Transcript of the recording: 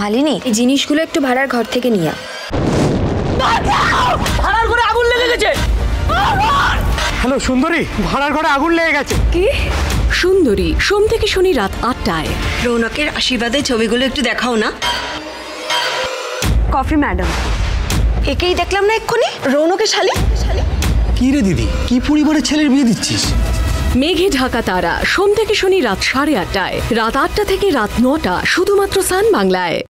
মালিনী এই জিনিসগুলো একটু ভাড়ার ঘর থেকে নিয়ে ভাড়ার ঘরে আগুন লেগে গেছে। হ্যালো সুন্দরী ভাড়ার ঘরে আগুন লেগে গেছে। সুন্দরী সোম থেকে শনি রাত আটটায়। রৌনকের আশীর্বাদে ছবিগুলো একটু দেখাও না। Coffee madam. একেই দেখলাম না এক্ষুনি? রৌনকের শালি? কি রে দিদি কি পরিবারের ছেলের বিয়ে দিচ্ছিস? মেঘে ঢাকা তারা সোম থেকে শনি রাত সাড়ে আটটায়। রাত আটটা থেকে রাত নটা শুধুমাত্র সান বাংলায়।